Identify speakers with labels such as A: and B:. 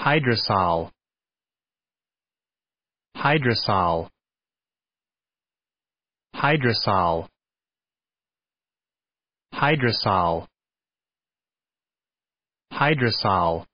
A: hydrosol. Hydrosol. Hydrosol. Hydrosol. Hydrosol.